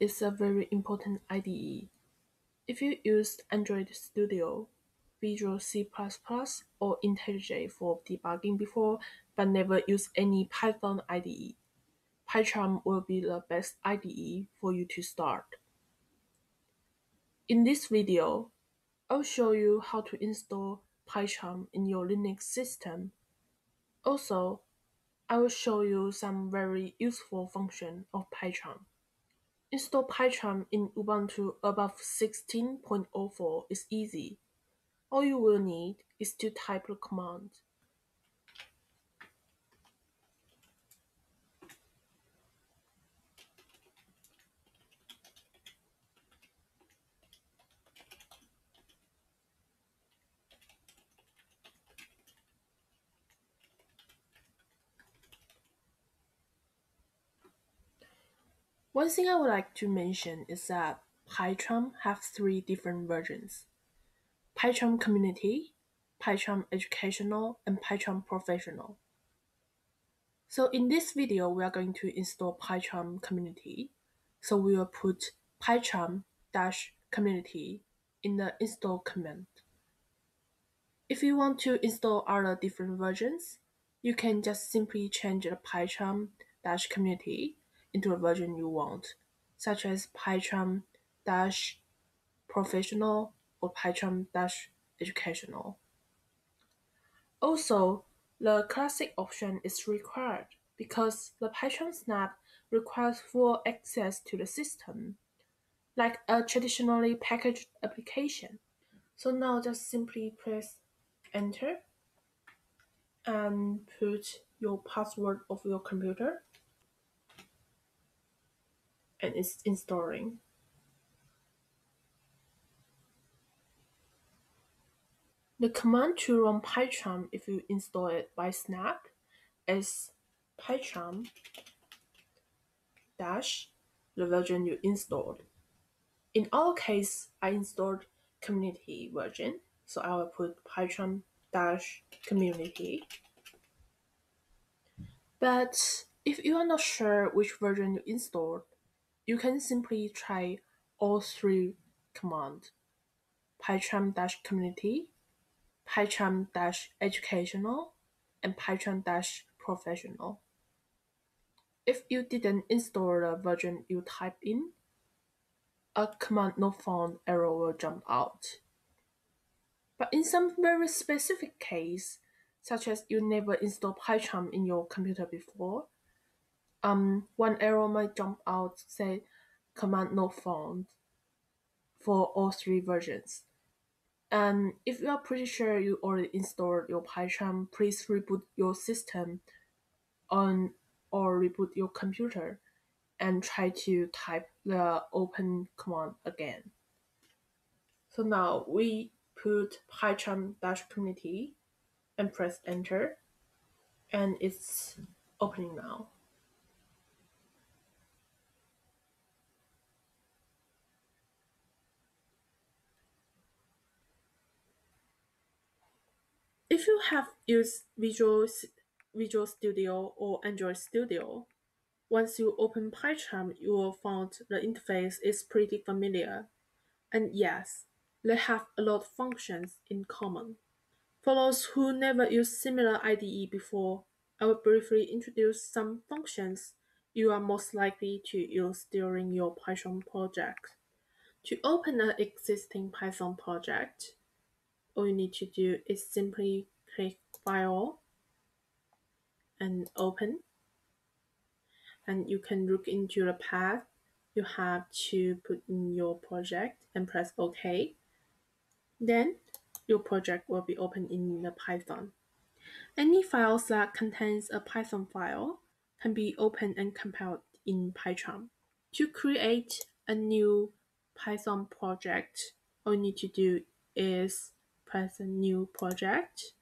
is a very important IDE. If you used Android Studio, Visual C++, or IntelliJ for debugging before but never used any Python IDE, PyCharm will be the best IDE for you to start. In this video, I'll show you how to install PyCharm in your Linux system. Also, I will show you some very useful function of PyCharm. Install PyCharm in Ubuntu above 16.04 is easy. All you will need is to type the command. One thing I would like to mention is that PyCharm have three different versions. PyCharm Community, PyCharm Educational, and PyCharm Professional. So in this video, we are going to install PyCharm Community. So we will put pycharm-community in the install command. If you want to install other different versions, you can just simply change the pycharm-community into a version you want, such as PyCharm dash professional or PyCharm dash educational. Also, the classic option is required because the PyCharm snap requires full access to the system, like a traditionally packaged application. So now just simply press enter and put your password of your computer and it's installing. The command to run PyCharm if you install it by snap is pycharm dash the version you installed. In our case, I installed community version, so I will put pycharm dash community. But if you are not sure which version you installed, you can simply try all three commands pycharm-community, pycharm-educational, and pycharm-professional. If you didn't install the version you typed in, a command not found error will jump out. But in some very specific case, such as you never installed PyCharm in your computer before, um, one error might jump out say command not found for all three versions. And if you are pretty sure you already installed your PyCharm, please reboot your system on or reboot your computer and try to type the open command again. So now we put PyCharm dash community and press enter and it's opening now. If you have used Visual, Visual Studio or Android Studio, once you open PyCharm, you will find the interface is pretty familiar. And yes, they have a lot of functions in common. For those who never used similar IDE before, I will briefly introduce some functions you are most likely to use during your Python project. To open an existing Python project, all you need to do is simply click File and Open. And you can look into the path you have to put in your project and press OK. Then your project will be open in the Python. Any files that contains a Python file can be opened and compiled in PyCharm. To create a new Python project, all you need to do is press a new project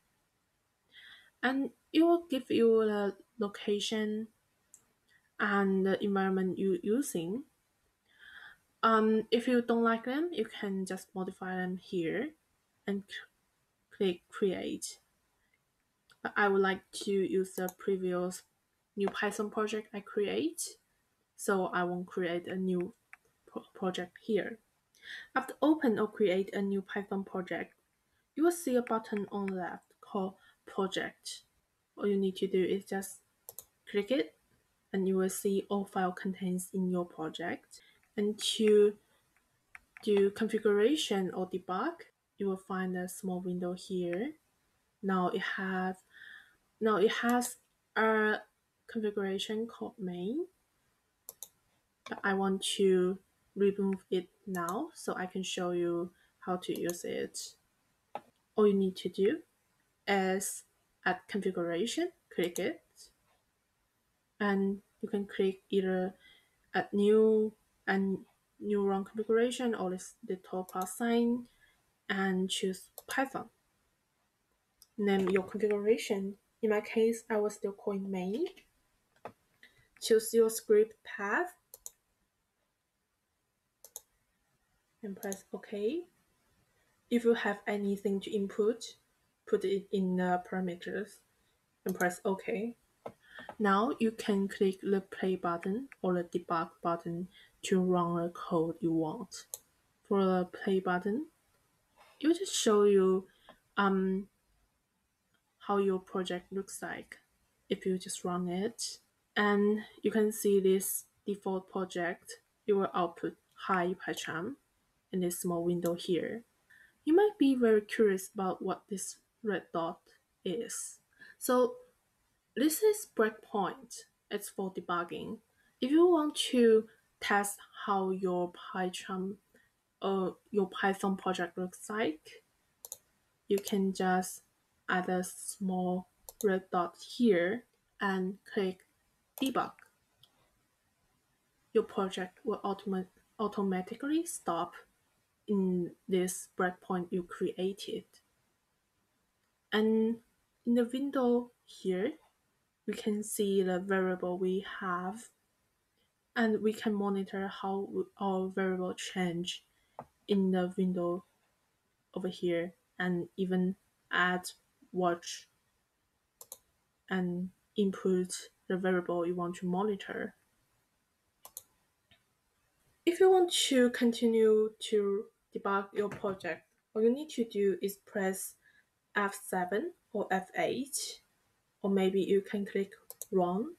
and it will give you the location and the environment you're using. Um, if you don't like them, you can just modify them here and click create. But I would like to use the previous new Python project I create, so I won't create a new pro project here. After open or create a new Python project, you will see a button on the left called project. All you need to do is just click it and you will see all file contains in your project. And to do configuration or debug, you will find a small window here. Now it has now it has a configuration called main. But I want to remove it now so I can show you how to use it. All you need to do is add configuration, click it, and you can click either add new and new run configuration or this little plus sign and choose Python. Name your configuration. In my case, I will still call it main. Choose your script path and press OK. If you have anything to input, put it in the parameters and press OK. Now you can click the play button or the debug button to run the code you want. For the play button, it will just show you um, how your project looks like if you just run it. And you can see this default project, it will output hi PyCharm in this small window here. You might be very curious about what this red dot is. So this is breakpoint. It's for debugging. If you want to test how your PyCharm uh, your Python project looks like, you can just add a small red dot here and click debug. Your project will automa automatically stop in this breakpoint you created. And in the window here, we can see the variable we have and we can monitor how our variable change in the window over here and even add watch and input the variable you want to monitor. If you want to continue to debug your project, all you need to do is press F7 or F8, or maybe you can click Run.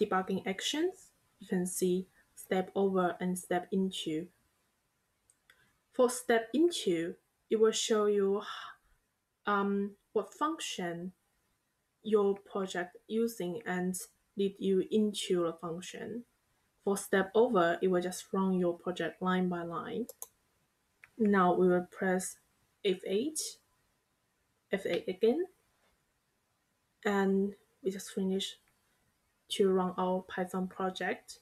Debugging actions, you can see step over and step into. For step into, it will show you um, what function your project using and lead you into the function. For step over, it will just run your project line by line. Now we will press F8, F8 again, and we just finish to run our Python project.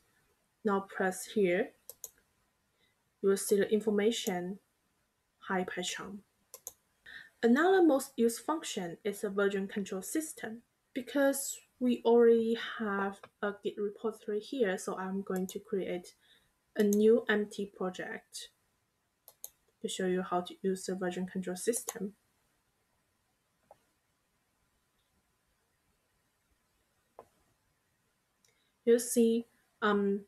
Now press here. You will see the information, hi PyCharm. Another most used function is a version control system. Because we already have a Git repository here, so I'm going to create a new empty project to show you how to use the version control system. You'll see um,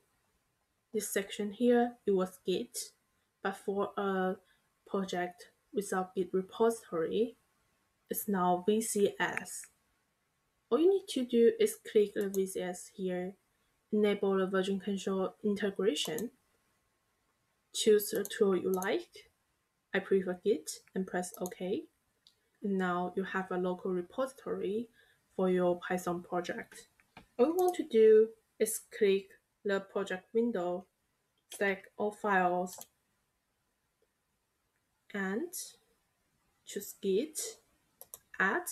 this section here, it was Git, but for a project without Git repository, it's now VCS. All you need to do is click the VCS here, enable the version control integration, choose the tool you like, I prefer Git, and press OK. And now you have a local repository for your Python project. All you want to do is click the project window, select all files, and choose Git, add.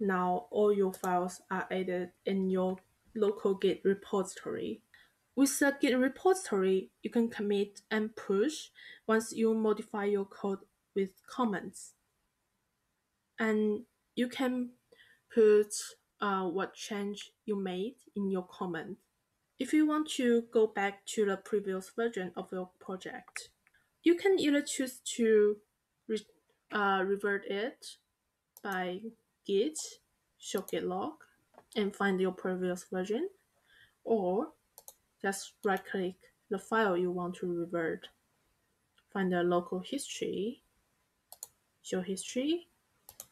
Now all your files are added in your local Git repository. With the Git repository, you can commit and push once you modify your code with comments. And you can put uh, what change you made in your comment. If you want to go back to the previous version of your project, you can either choose to re uh, revert it by git show git log and find your previous version, or just right click the file you want to revert. Find the local history, show history,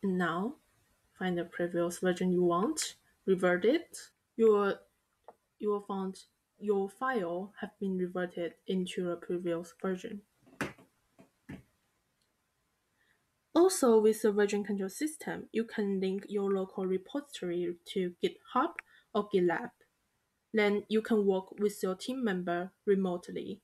and now find the previous version you want, revert it. You will, you will find your file have been reverted into the previous version. Also, with the version control system, you can link your local repository to GitHub or GitLab. Then you can work with your team member remotely.